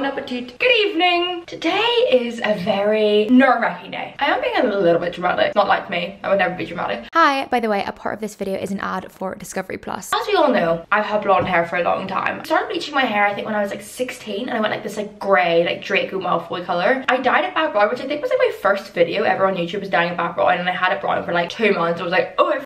Bon appetit. Good evening. Today is a very nerve-wracking day. I am being a little bit dramatic. Not like me. I would never be dramatic. Hi, by the way, a part of this video is an ad for Discovery Plus. As we all know, I've had blonde hair for a long time. I started bleaching my hair, I think, when I was like 16, and I went like this like grey, like Draco Malfoy color. I dyed it back brown, which I think was like my first video ever on YouTube was dyeing it back brown, and I had it brown for like two months. I was like, oh, I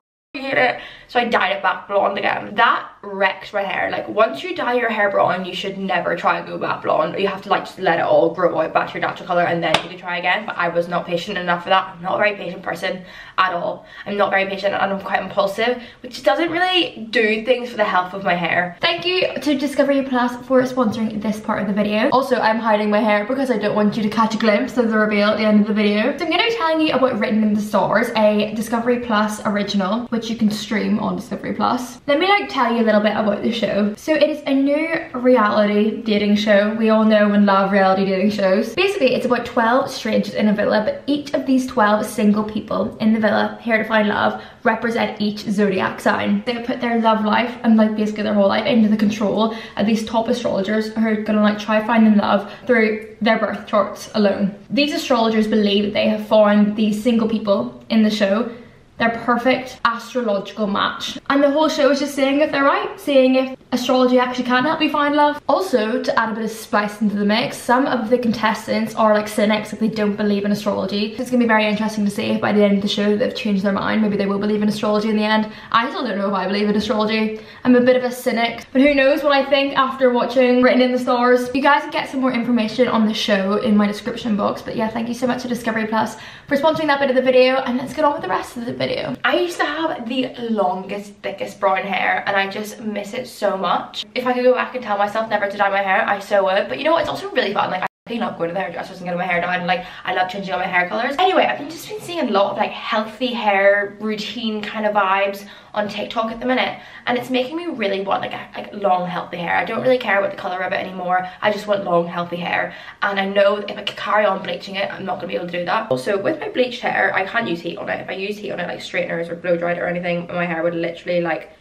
hate it. So I dyed it back blonde again. That wrecks my hair. Like once you dye your hair blonde, you should never try and go back blonde. You have to like just let it all grow out back to your natural color and then you can try again. But I was not patient enough for that. I'm not a very patient person at all. I'm not very patient and I'm quite impulsive, which doesn't really do things for the health of my hair. Thank you to Discovery Plus for sponsoring this part of the video. Also, I'm hiding my hair because I don't want you to catch a glimpse of the reveal at the end of the video. So I'm gonna be telling you about Written in the Stars, a Discovery Plus original, which you can stream on Discovery Plus. Let me like tell you a little bit about the show. So it is a new reality dating show. We all know and love reality dating shows. Basically, it's about 12 strangers in a villa, but each of these 12 single people in the villa, here to find love, represent each zodiac sign. They put their love life and like basically their whole life into the control of these top astrologers who are gonna like try finding love through their birth charts alone. These astrologers believe that they have found these single people in the show their perfect astrological match. And the whole show is just seeing if they're right, seeing if astrology actually can help you find love. Also, to add a bit of spice into the mix, some of the contestants are like cynics, like they don't believe in astrology. It's gonna be very interesting to see if by the end of the show they've changed their mind. Maybe they will believe in astrology in the end. I still don't know if I believe in astrology. I'm a bit of a cynic, but who knows what I think after watching Written in the Stars. You guys can get some more information on the show in my description box. But yeah, thank you so much to Discovery Plus for sponsoring that bit of the video. And let's get on with the rest of the video. I used to have the longest, thickest brown hair and I just miss it so much. If I could go back and tell myself never to dye my hair, I so would. But you know what, it's also really fun. Like I love going to the hairdressers and getting my hair done and like I love changing all my hair colors. Anyway, I've been just been seeing a lot of like healthy hair routine kind of vibes on TikTok at the minute and it's making me really want like a, like long healthy hair. I don't really care about the color of it anymore. I just want long healthy hair and I know if I carry on bleaching it, I'm not gonna be able to do that. Also with my bleached hair, I can't use heat on it. If I use heat on it like straighteners or blow dried or anything, my hair would literally like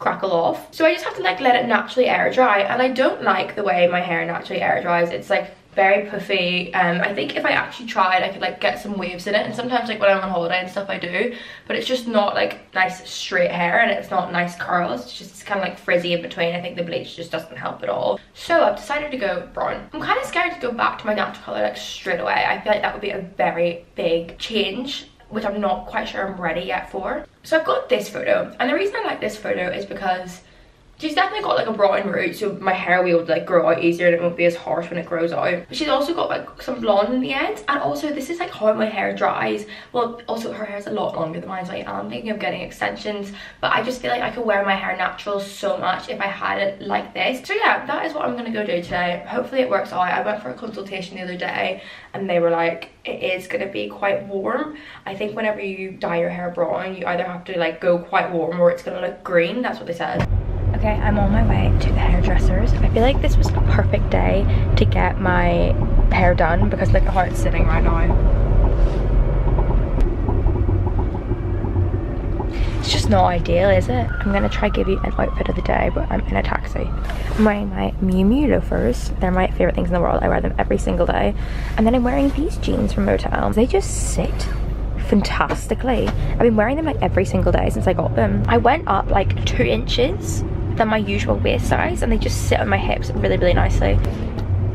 crackle off. So I just have to like let it naturally air dry and I don't like the way my hair naturally air dries. It's like very puffy. Um i think if i actually tried i could like get some waves in it. And sometimes like when i'm on holiday and stuff i do. But it's just not like nice straight hair and it's not nice curls. It's just kind of like frizzy in between. I think the bleach just doesn't help at all. So i've decided to go brown i'm kind of scared to go back to my natural color like straight away. I feel like that would be a very big change which i'm not quite sure i'm ready yet for. So i've got this photo. And the reason i like this photo is because She's definitely got like a brown root so my hair will to like grow out easier and it won't be as harsh when it grows out. But she's also got like some blonde in the end and also this is like how my hair dries. Well also her hair is a lot longer than mine so I am thinking of getting extensions but I just feel like I could wear my hair natural so much if I had it like this. So yeah that is what I'm gonna go do today. Hopefully it works out. I went for a consultation the other day and they were like it is gonna be quite warm. I think whenever you dye your hair brown you either have to like go quite warm or it's gonna look green. That's what they said. Okay, I'm on my way to the hairdressers. I feel like this was the perfect day to get my hair done because look how it's sitting right now. It's just not ideal, is it? I'm gonna try give you an outfit of the day, but I'm in a taxi. I'm wearing my Miu loafers. They're my favorite things in the world. I wear them every single day. And then I'm wearing these jeans from Motel. They just sit fantastically. I've been wearing them like every single day since I got them. I went up like two inches than my usual waist size and they just sit on my hips really really nicely.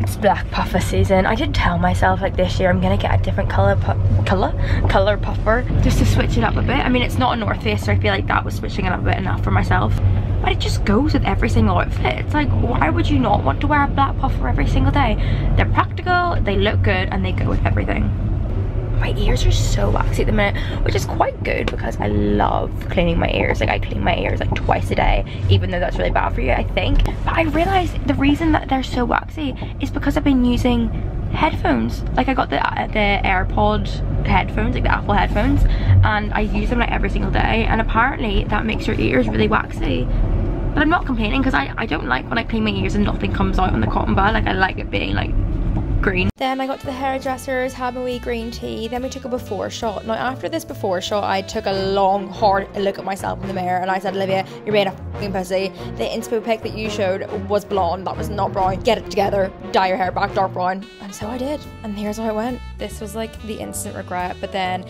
It's black puffer season. I did tell myself like this year i'm gonna get a different color color color puffer just to switch it up a bit. I mean it's not a north face so i feel like that was switching it up a bit enough for myself. But it just goes with every single outfit. It's like why would you not want to wear a black puffer every single day? They're practical they look good and they go with everything my ears are so waxy at the minute which is quite good because I love cleaning my ears. Like I clean my ears like twice a day even though that's really bad for you I think. But I realized the reason that they're so waxy is because I've been using headphones. Like I got the uh, the AirPod headphones like the Apple headphones and I use them like every single day and apparently that makes your ears really waxy. But I'm not complaining because I, I don't like when I clean my ears and nothing comes out on the cotton bud like I like it being like green. Then I got to the hairdressers, had my wee green tea. Then we took a before shot. Now after this before shot, I took a long, hard look at myself in the mirror and I said, Olivia, you're being a fucking pussy. The inspo pic that you showed was blonde. That was not brown. Get it together. Dye your hair back dark brown. And so I did. And here's how it went. This was like the instant regret. But then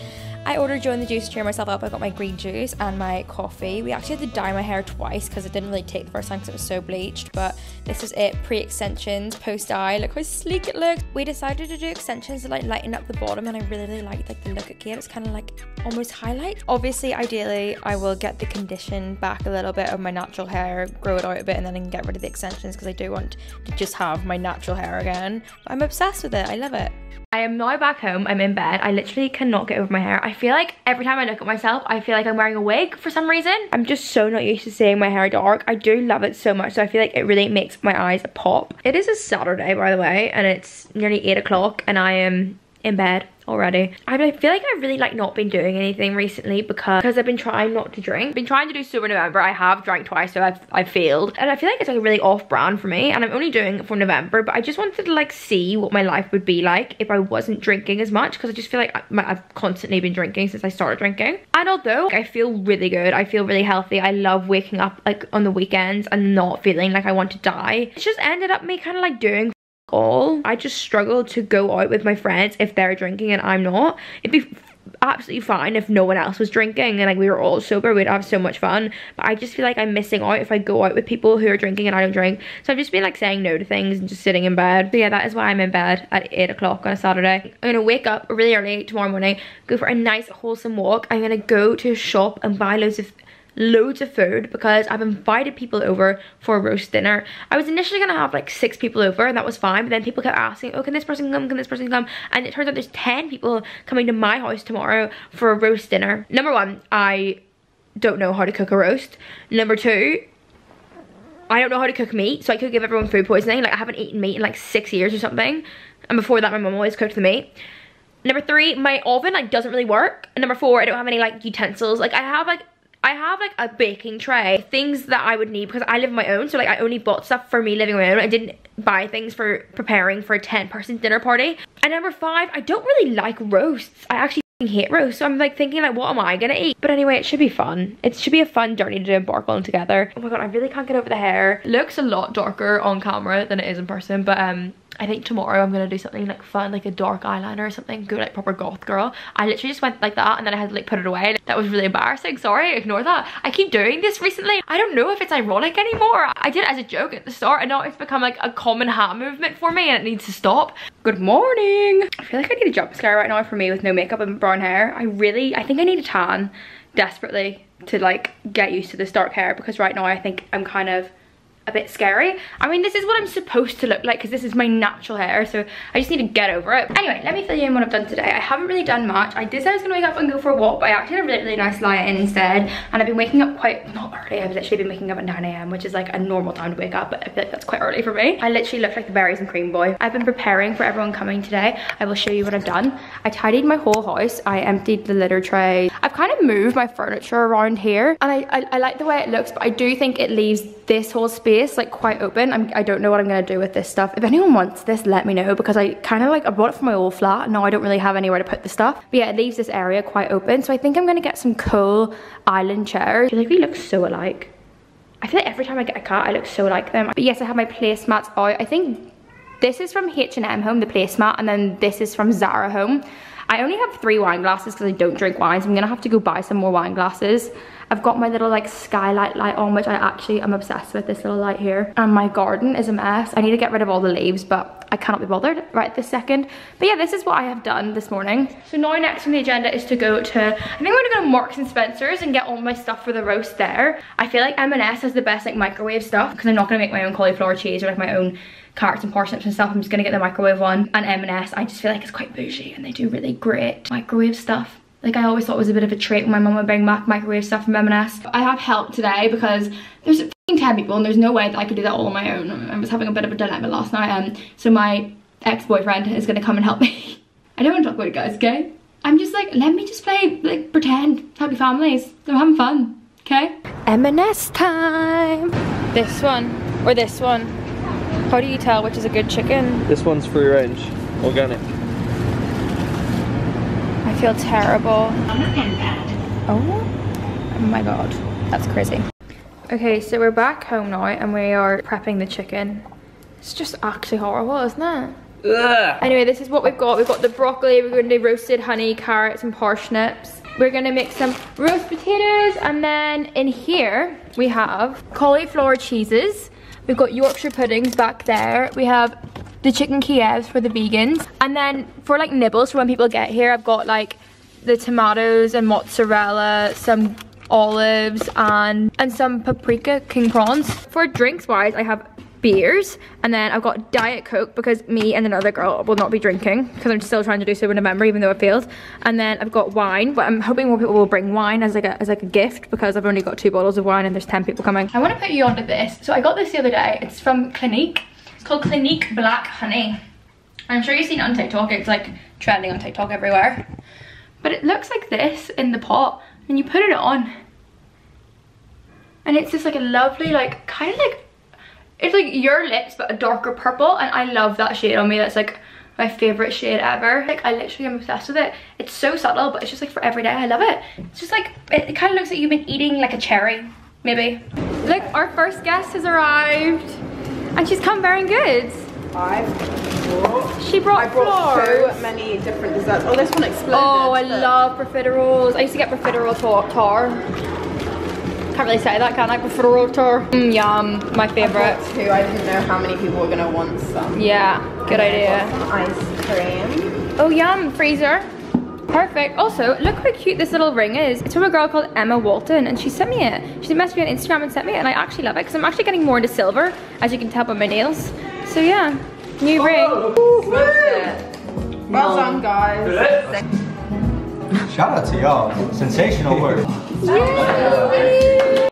I ordered Joe and the juice to cheer myself up. I got my green juice and my coffee. We actually had to dye my hair twice because it didn't really take the first time because it was so bleached. But this is it, pre-extensions, post-dye. Look how sleek it looks. We decided to do extensions to like lighten up the bottom and I really, really liked like the look it gave. It's kind of like almost highlight. Obviously, ideally, I will get the condition back a little bit of my natural hair, grow it out a bit and then I can get rid of the extensions because I do want to just have my natural hair again. But I'm obsessed with it. I love it. I am now back home, I'm in bed. I literally cannot get over my hair. I feel like every time I look at myself, I feel like I'm wearing a wig for some reason. I'm just so not used to seeing my hair dark. I do love it so much, so I feel like it really makes my eyes pop. It is a Saturday, by the way, and it's nearly 8 o'clock, and I am in bed already. I feel like I've really like not been doing anything recently because, because I've been trying not to drink. Been trying to do sober November. I have drank twice so I've, I've failed. And I feel like it's like a really off brand for me and I'm only doing it for November but I just wanted to like see what my life would be like if I wasn't drinking as much because I just feel like I, I've constantly been drinking since I started drinking. And although like, I feel really good, I feel really healthy. I love waking up like on the weekends and not feeling like I want to die. It just ended up me kind of like doing all. I just struggle to go out with my friends if they're drinking and I'm not. It'd be absolutely fine if no one else was drinking and like we were all sober we'd have so much fun. But i just feel like i'm missing out if i go out with people who are drinking and i don't drink. So i've just been like saying no to things and just sitting in bed. So yeah that is why i'm in bed at 8 o'clock on a saturday. I'm gonna wake up really early tomorrow morning go for a nice wholesome walk. I'm gonna go to a shop and buy loads of loads of food because I've invited people over for a roast dinner. I was initially gonna have like six people over and that was fine, but then people kept asking, oh, can this person come, can this person come? And it turns out there's 10 people coming to my house tomorrow for a roast dinner. Number one, I don't know how to cook a roast. Number two, I don't know how to cook meat, so I could give everyone food poisoning. Like I haven't eaten meat in like six years or something. And before that, my mom always cooked the meat. Number three, my oven like doesn't really work. And number four, I don't have any like utensils. Like I have like I have like a baking tray, things that I would need because I live on my own. So like I only bought stuff for me living on my own. I didn't buy things for preparing for a 10 person dinner party. And number five, I don't really like roasts. I actually hate roast so i'm like thinking like what am i gonna eat but anyway it should be fun it should be a fun journey to embark on together oh my god i really can't get over the hair looks a lot darker on camera than it is in person but um I think tomorrow I'm gonna do something like fun, like a dark eyeliner or something, go like proper goth girl. I literally just went like that and then I had to like put it away. That was really embarrassing, sorry, ignore that. I keep doing this recently. I don't know if it's ironic anymore. I did it as a joke at the start and now it's become like a common hand movement for me and it needs to stop. Good morning. I feel like I need a jump scare right now for me with no makeup and brown hair. I really, I think I need a tan desperately to like get used to this dark hair because right now I think I'm kind of a bit scary. I mean, this is what I'm supposed to look like because this is my natural hair, so I just need to get over it. Anyway, let me fill you in what I've done today. I haven't really done much. I did say I was gonna wake up and go for a walk, but I actually had a really, really nice lie in instead, and I've been waking up quite, not early, I've literally been waking up at 9 a.m., which is like a normal time to wake up, but I feel like that's quite early for me. I literally look like the berries and cream boy. I've been preparing for everyone coming today. I will show you what I've done. I tidied my whole house. I emptied the litter tray. I've kind of moved my furniture around here, and I, I, I like the way it looks, but I do think it leaves this whole space like quite open. I'm, I do not know what I'm going to do with this stuff. If anyone wants this, let me know because I kind of like, I bought it from my old flat. Now I don't really have anywhere to put the stuff. But yeah, it leaves this area quite open. So I think I'm going to get some cool island chairs. I feel like we look so alike. I feel like every time I get a cat, I look so like them. But yes, I have my placemats out. I think this is from H&M Home, the placemat, and then this is from Zara Home. I only have three wine glasses because I don't drink wine, so I'm gonna have to go buy some more wine glasses. I've got my little like skylight light on, which I actually am obsessed with, this little light here. And my garden is a mess. I need to get rid of all the leaves, but I cannot be bothered right this second. But yeah, this is what I have done this morning. So now next on the agenda is to go to, I think I'm gonna go to Marks and Spencer's and get all my stuff for the roast there. I feel like M&S has the best like microwave stuff because I'm not gonna make my own cauliflower cheese or like my own carrots and parsnips and stuff. I'm just gonna get the microwave one. And M&S, I just feel like it's quite bougie and they do really great microwave stuff. Like I always thought it was a bit of a treat when my mum would bring back microwave stuff from M&S. I have help today because there's 10 people and there's no way that I could do that all on my own. I was having a bit of a dilemma last night. Um, so my ex-boyfriend is gonna come and help me. I don't want to talk about it guys, okay? I'm just like, let me just play, like pretend, happy families. I'm having fun, okay? M&S time. This one, or this one. How do you tell which is a good chicken? This one's free range. Organic. I feel terrible. I'm not feeling bad. Oh my god, that's crazy. Okay, so we're back home now and we are prepping the chicken. It's just actually horrible, isn't it? Ugh. Anyway, this is what we've got. We've got the broccoli, we're going to do roasted honey, carrots and parsnips. We're gonna make some roast potatoes and then in here we have cauliflower cheeses. We've got Yorkshire puddings back there. We have the chicken Kievs for the vegans. And then for like nibbles for when people get here, I've got like the tomatoes and mozzarella, some olives and and some paprika king prawns. For drinks wise, I have beers and then I've got Diet Coke because me and another girl will not be drinking because I'm still trying to do so in November even though it failed and then I've got wine but I'm hoping more people will bring wine as like a, as like a gift because I've only got two bottles of wine and there's 10 people coming. I want to put you onto this. So I got this the other day. It's from Clinique. It's called Clinique Black Honey. I'm sure you've seen it on TikTok. It's like trending on TikTok everywhere. But it looks like this in the pot and you put it on and it's just like a lovely like kind of like it's like your lips but a darker purple and I love that shade on me. That's like my favorite shade ever. Like I literally am obsessed with it. It's so subtle but it's just like for every day. I love it. It's just like, it, it kind of looks like you've been eating like a cherry, maybe. Look, our first guest has arrived and she's come bearing goods. I brought, She brought, I brought flowers. so many different desserts. Oh, this one exploded. Oh, I love profiteroles. I used to get profiterole tar. tar. Can't really say that, can I? Profiterole tar. Mm, yum, my favorite. brought two. I didn't know how many people were gonna want some. Yeah, good idea. ice cream. Oh yum, freezer. Perfect. Also, look how cute this little ring is. It's from a girl called Emma Walton and she sent me it. She messaged me on Instagram and sent me it and I actually love it because I'm actually getting more into silver as you can tell by my nails. So yeah, new oh, ring. Well done, guys. Shout out to y'all. Sensational work. Yay!